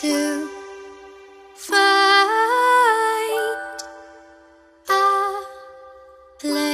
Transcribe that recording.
to find a place.